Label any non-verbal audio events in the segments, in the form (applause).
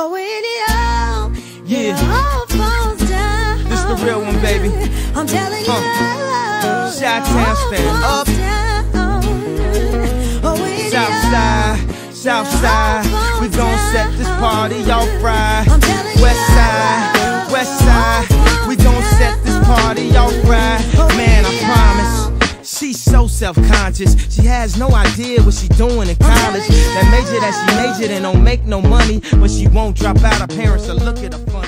Oh, when it all, Yeah. it all falls down. This the real one, baby. I'm telling you, Huh. Chi-town stand up. Oh, when it South all- side, south side, we gon' set this party off right. West side, west side, self-conscious. She has no idea what she doing in college. That major that she majored in don't make no money, but she won't drop out. Her parents will look at her funny.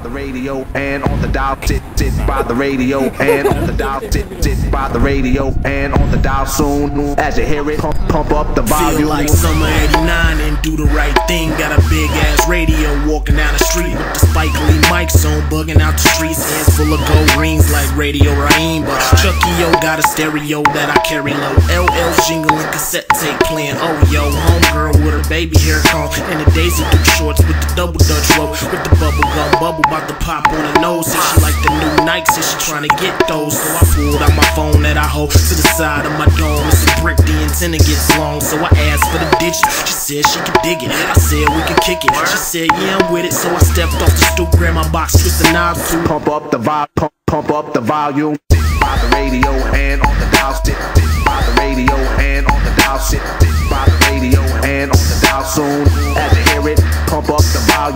By the radio and on the dial sit sit by the radio and on the dial sit sit by the radio and on the dial soon as you hear it pump, pump up the volume Feel like summer 89 and do the right thing. Got a big ass radio walking down the street with the Spike Lee mics on, bugging out the streets. Hands full of gold rings like Radio Raheem. But Chucky O got a stereo that I carry low. LL's jingling cassette tape playing. Oh yo, homegirl with her baby hair comb and the Daisy Duke shorts with the double Dutch rope with the bubble gum bubble about to pop on her nose. Said she like the new Nikes and she trying to get those. So I pulled out my phone that I hold to the side of my dome. It's a brick, the antenna gets long. So I asked for the digits. She said she could dig it. I said we could kick it. She said yeah I'm with it. So I stepped off the stoop, grabbed my box, twist the knob to pump up the vibe, pump, pump up the volume by the radio and on the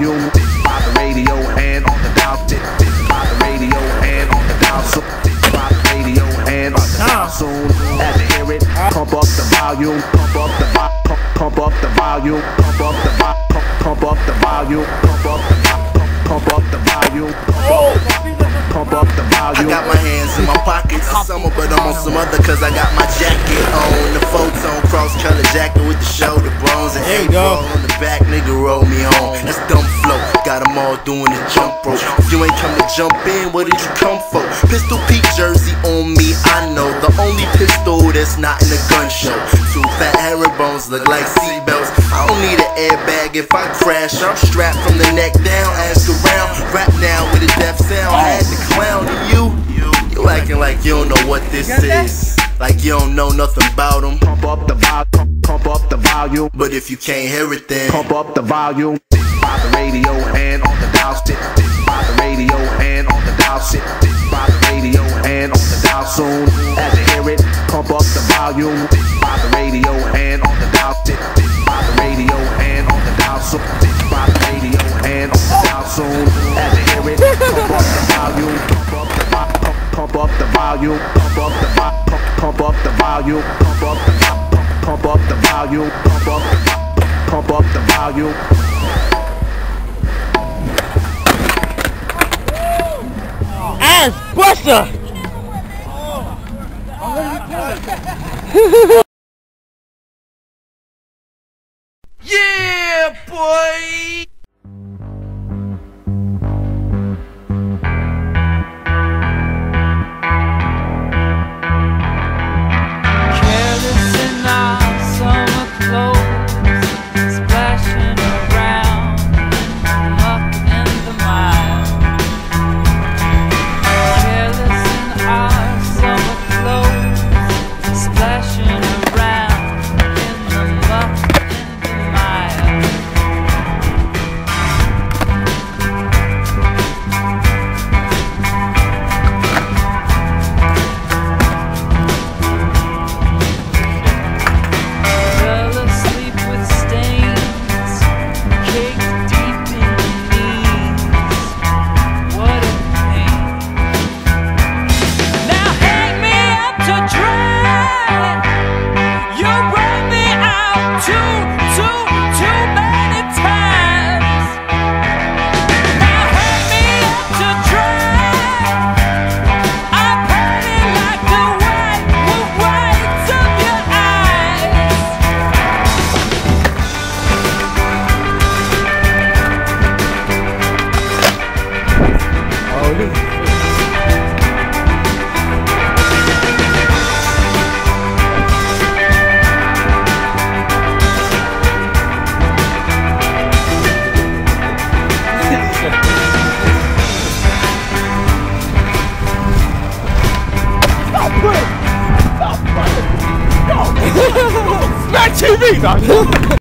the by the radio and on the dial sit sit by the radio and on the dial soon by the radio and on the dial soon as you hear it pump up the volume pump up the vo- pump, pump up the volume pump up the vo- pump, pump up the volume pump up the vo- pump, pump up the volume pump up, pump up the I volume got my hands in my pockets. It's summer, but I'm on some other cause I got my jacket on. The photon cross color jacket with the shoulder bones. And eight ball on the back, nigga roll me on. That's dumb flow. Got them all doing the jump rope. If you ain't come to jump in, what did you come for? Pistol Pete jersey on me, I know. The only pistol that's not in a gun show. Two fat herringbones look like seatbelts. I don't need an airbag if I crash. I'm strapped from the neck down, ask around. Rap now with a deaf sound. I had to clown to you. You acting like you don't know what this is. Like you don't know nothing about them. pump up the volume, pump, pump up the volume, But if you can't hear it, then pump up the volume. Sit by the radio and on the dial, sit, sit by the radio and on the dial, sit, sit by the radio and on the dial soon as you hear it. Pump up the volume. Sit by the radio and on the dial, sit, sit by the radio and on the dial, so sit by the radio and on the dial soon as you hear it. Pump up the volume, pump up the vo- pump, up the volume, pump up the volume, pump up the pump up the volume, pump up the pump up the volume. Ass Buster! (laughs) yeah, boy!